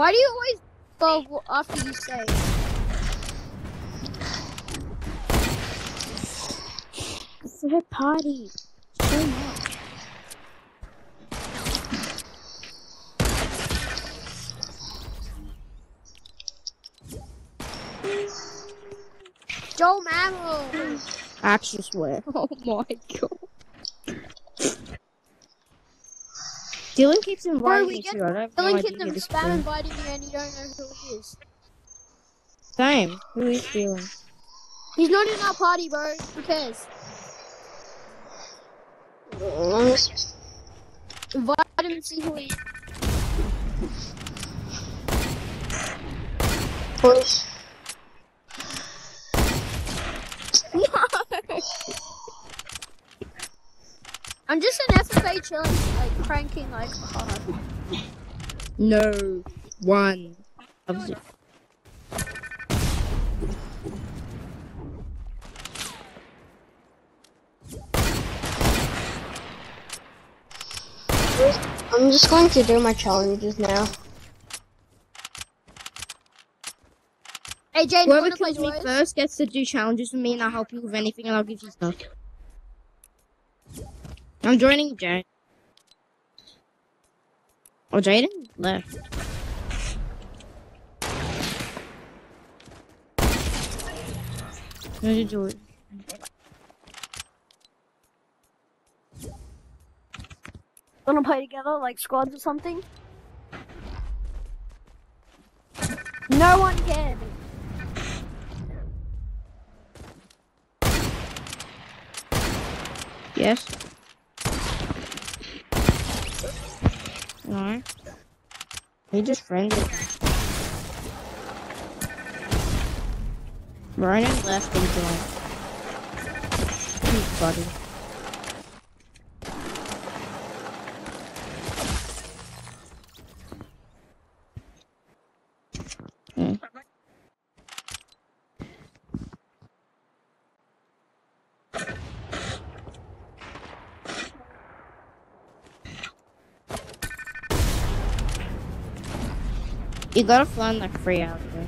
Why do you always go after you say? It's a party. So much. Joe Mammo. I actually swear. Oh my god. Dylan keeps Bro, inviting we me get to. I don't have no Dylan keeps them who this spam is. inviting you and you don't know who he is. Same. Who is Dylan? He's not in our party, bro. Who cares? Invite him and see who he is. Push. I'm just an FFA chilling, like cranking like hard. No. One. Of the- I'm just going to do my challenges now. Hey Jane, Whoever wanna kills me first gets to do challenges with me, and I'll help you with anything, and I'll give you stuff. I'm joining Jane. Oh, Jaden left. Did you do? Wanna play together, like squads or something? No one can. Yes. No. He just friended. Ryan left and joined. He's buddy. You gotta fly like free out there.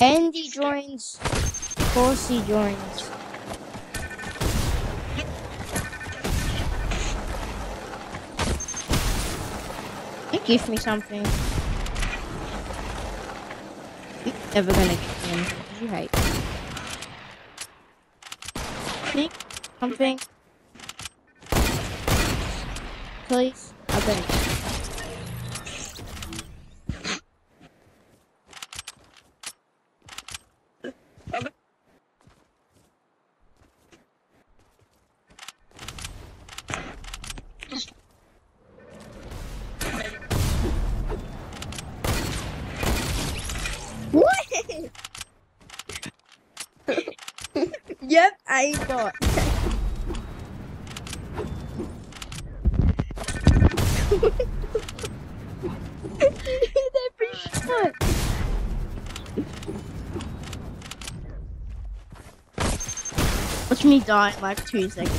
Andy joins. Corsi joins. You give me something. You're never gonna give me you hate. Me something. Please, I beg. What? yep, I got. Shot. Watch me die in like two seconds.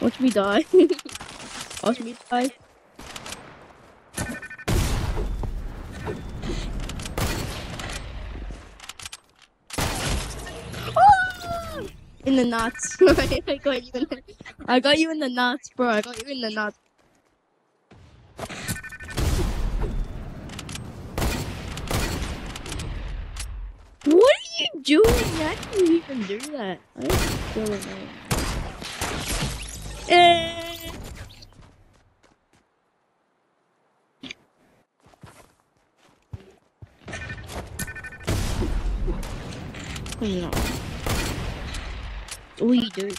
Watch me die. Watch me die. Ah! In the nuts. I got you in the, I got you in the nuts, bro. I got you in the nuts. What are you doing? How do you even do that? I don't know. Eh. No. What you do?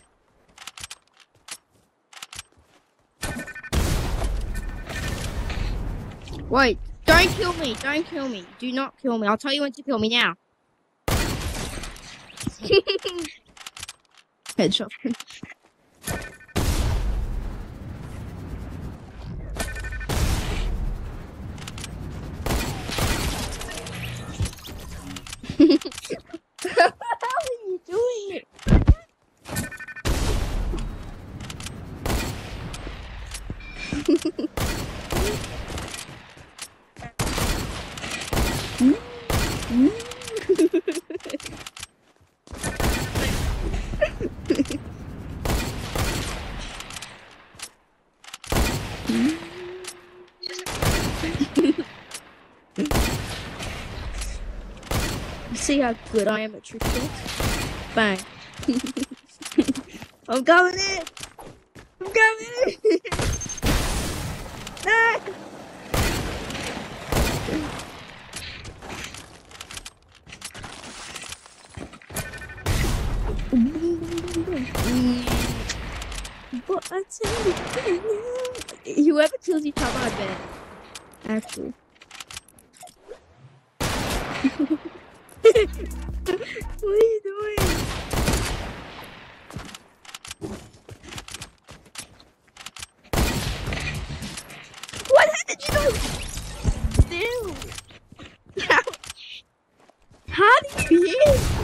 Wait, don't kill me, don't kill me. Do not kill me. I'll tell you when to kill me now. Headshot. How are you doing? Hehehehe how good I am at trick shots? Bang. I'm going in! I'm going in! Ah. no! But I tell you, whoever kills each other, I bet. Actually. what are you doing? What did you know? Still. How, how did you hit?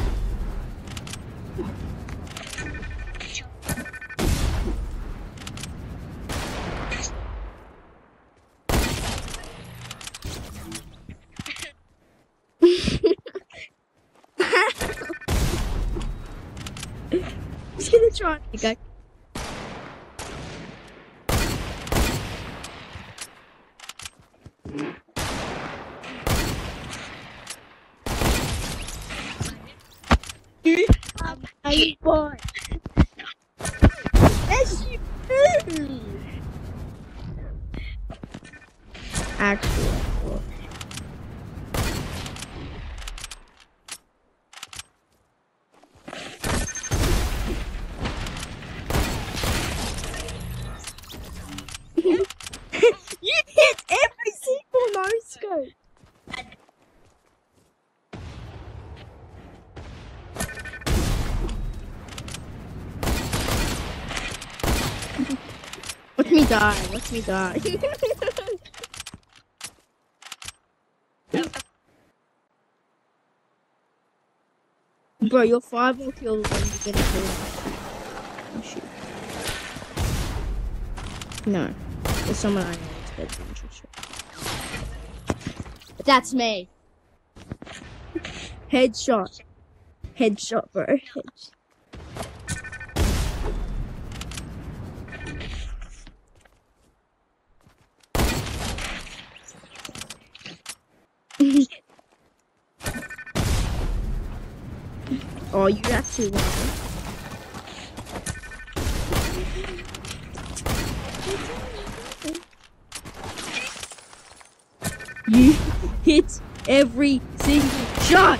He's gonna try. Okay. Um, I boy. That's you. Actually. you hit every single no scope. Watch me die. Watch me die. Bro, you're five more kills than you get a kill. Oh shit. No. There's someone I know that's. That's me. Headshot. Headshot, bro. Headshot. oh, you actually won. You hit every single shot.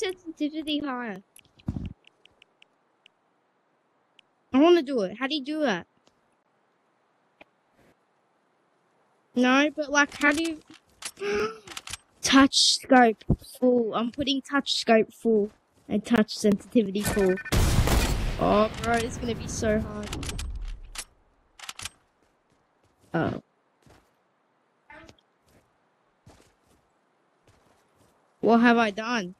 sensitivity higher? I want to do it. How do you do that? No, but like, how do you touch scope full? I'm putting touch scope full and touch sensitivity full. Oh, bro, it's gonna be so hard. Oh. What have I done?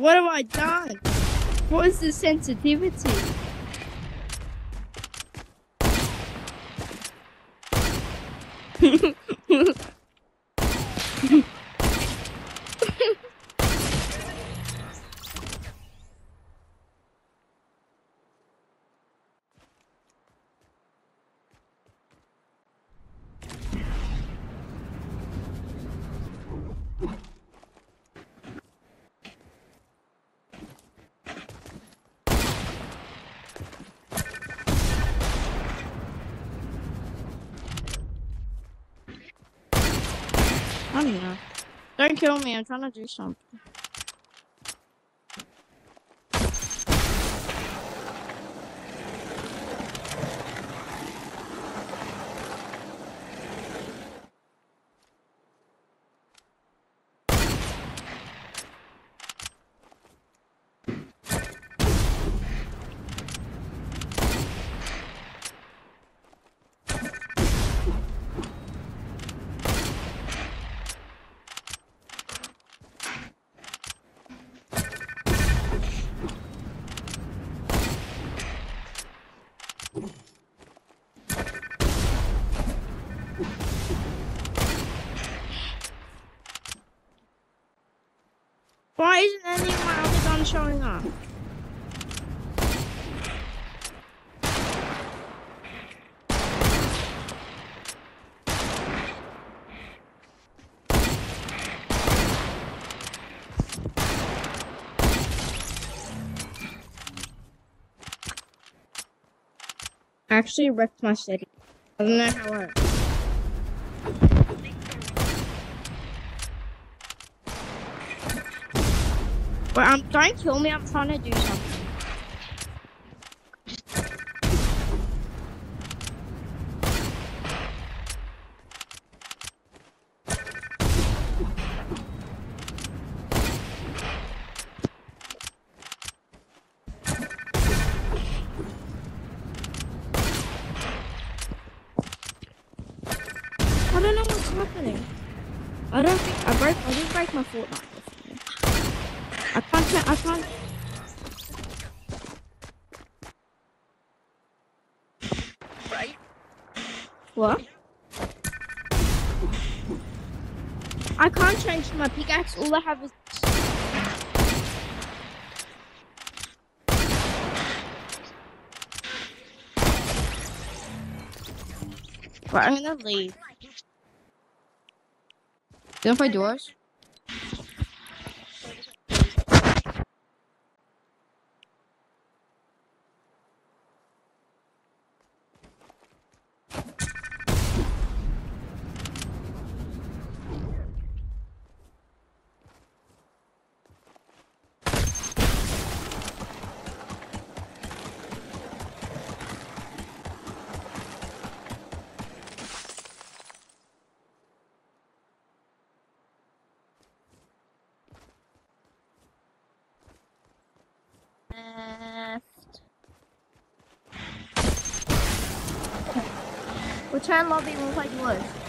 What have I done? What is the sensitivity? I don't know. Don't kill me, I'm trying to do something. Why isn't any of my other guns showing up? I actually wrecked my city. I don't know how I. But I'm don't kill me. I'm trying to do something. I don't know what's happening. I don't think I broke. I didn't break my Fortnite. Right. What? I can't change my pickaxe. All I have is. Right, I'm gonna leave. Don't play doors. Return lobby. We'll play duos.